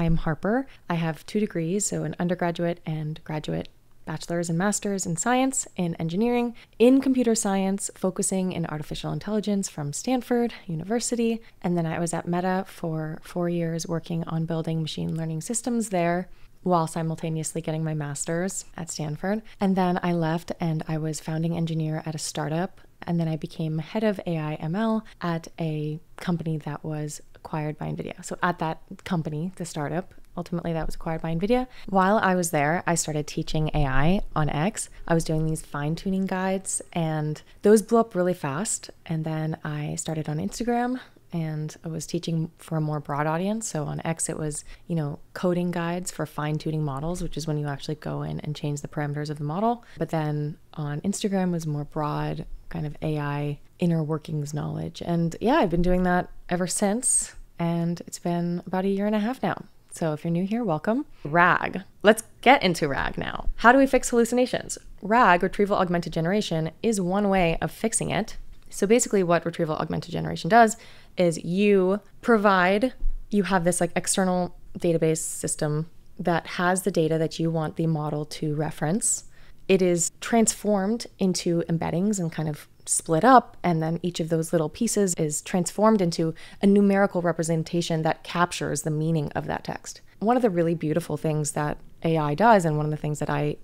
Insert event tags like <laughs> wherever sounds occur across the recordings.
I'm Harper. I have two degrees, so an undergraduate and graduate bachelor's and master's in science in engineering, in computer science, focusing in artificial intelligence from Stanford University. And then I was at Meta for four years working on building machine learning systems there while simultaneously getting my master's at Stanford. And then I left and I was founding engineer at a startup. And then I became head of AI ML at a company that was acquired by NVIDIA. So at that company, the startup, ultimately that was acquired by NVIDIA. While I was there, I started teaching AI on X. I was doing these fine tuning guides, and those blew up really fast. And then I started on Instagram and I was teaching for a more broad audience. So on X, it was, you know, coding guides for fine tuning models, which is when you actually go in and change the parameters of the model. But then on Instagram was more broad, kind of AI inner workings knowledge. And yeah, I've been doing that ever since. And it's been about a year and a half now. So if you're new here, welcome. RAG. Let's get into RAG now. How do we fix hallucinations? RAG, retrieval augmented generation, is one way of fixing it. So basically, what retrieval augmented generation does is you provide, you have this like external database system that has the data that you want the model to reference. It is transformed into embeddings and kind of split up, and then each of those little pieces is transformed into a numerical representation that captures the meaning of that text. One of the really beautiful things that AI does, and one of the things that I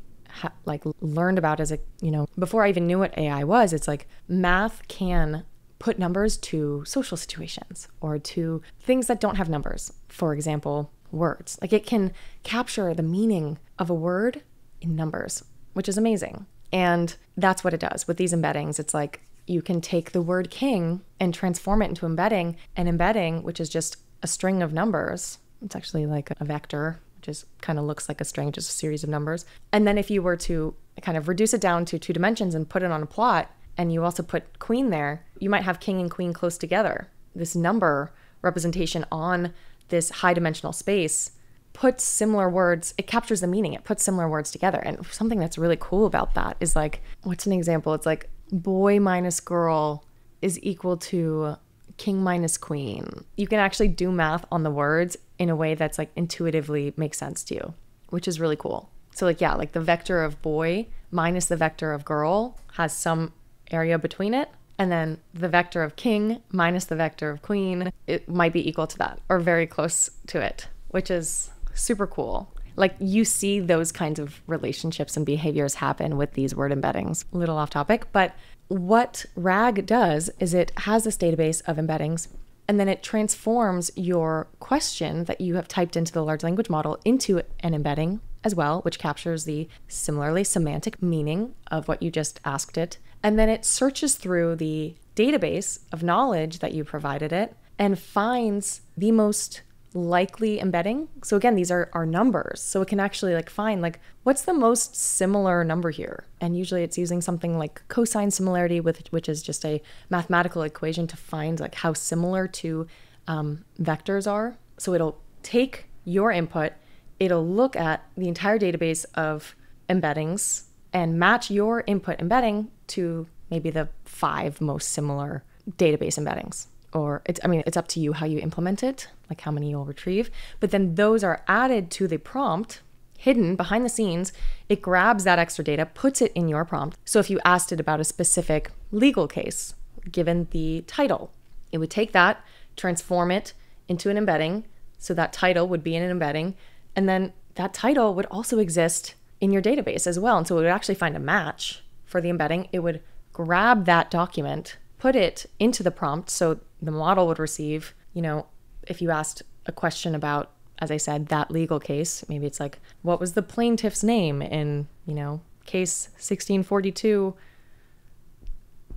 like learned about as a you know before I even knew what AI was, it's like math can put numbers to social situations or to things that don't have numbers. For example, words. Like it can capture the meaning of a word in numbers, which is amazing. And that's what it does with these embeddings. It's like you can take the word king and transform it into embedding, an embedding, which is just a string of numbers. It's actually like a vector, which is kind of looks like a string, just a series of numbers. And then if you were to kind of reduce it down to two dimensions and put it on a plot, and you also put queen there, you might have king and queen close together. This number representation on this high dimensional space puts similar words, it captures the meaning, it puts similar words together. And something that's really cool about that is like, what's an example? It's like boy minus girl is equal to king minus queen. You can actually do math on the words in a way that's like intuitively makes sense to you, which is really cool. So, like, yeah, like the vector of boy minus the vector of girl has some area between it. And then the vector of king minus the vector of queen, it might be equal to that or very close to it, which is super cool. Like you see those kinds of relationships and behaviors happen with these word embeddings. A little off topic, but what RAG does is it has this database of embeddings and then it transforms your question that you have typed into the large language model into an embedding as well, which captures the similarly semantic meaning of what you just asked it. And then it searches through the database of knowledge that you provided it and finds the most likely embedding. So again, these are our numbers. So it can actually like find like what's the most similar number here? And usually it's using something like cosine similarity with which is just a mathematical equation to find like how similar two um, vectors are. So it'll take your input, it'll look at the entire database of embeddings and match your input embedding to maybe the five most similar database embeddings or it's I mean it's up to you how you implement it, like how many you'll retrieve, but then those are added to the prompt hidden behind the scenes. It grabs that extra data, puts it in your prompt. So if you asked it about a specific legal case, given the title, it would take that, transform it into an embedding, so that title would be in an embedding, and then that title would also exist in your database as well. And so it would actually find a match for the embedding. It would grab that document, put it into the prompt so the model would receive, you know, if you asked a question about, as I said, that legal case, maybe it's like, what was the plaintiff's name in, you know, case 1642?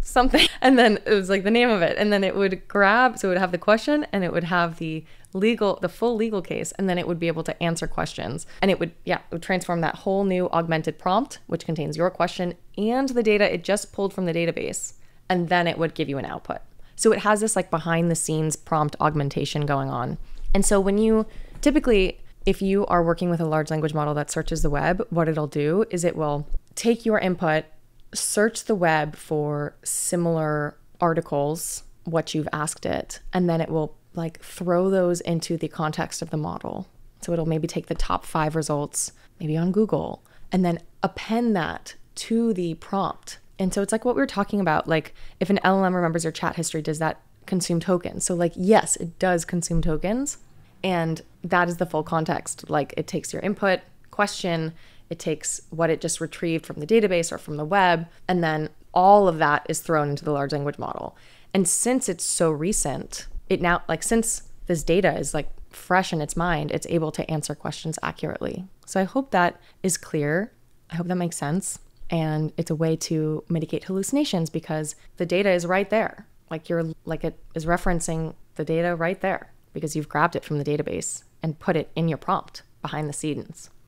Something. <laughs> And then it was like the name of it. And then it would grab, so it would have the question and it would have the legal, the full legal case. And then it would be able to answer questions. And it would, yeah, it would transform that whole new augmented prompt, which contains your question and the data it just pulled from the database. And then it would give you an output. So it has this like behind the scenes prompt augmentation going on. And so when you typically, if you are working with a large language model that searches the web, what it'll do is it will take your input, search the web for similar articles, what you've asked it, and then it will like throw those into the context of the model. So it'll maybe take the top five results, maybe on Google, and then append that to the prompt. And so it's like what we were talking about. Like if an LLM remembers your chat history, does that consume tokens? So, like, yes, it does consume tokens. And that is the full context. Like it takes your input question, it takes what it just retrieved from the database or from the web, and then all of that is thrown into the large language model. And since it's so recent, it now, like, since this data is like fresh in its mind, it's able to answer questions accurately. So I hope that is clear. I hope that makes sense. And it's a way to mitigate hallucinations because the data is right there. Like you're like it is referencing the data right there because you've grabbed it from the database and put it in your prompt behind the scenes.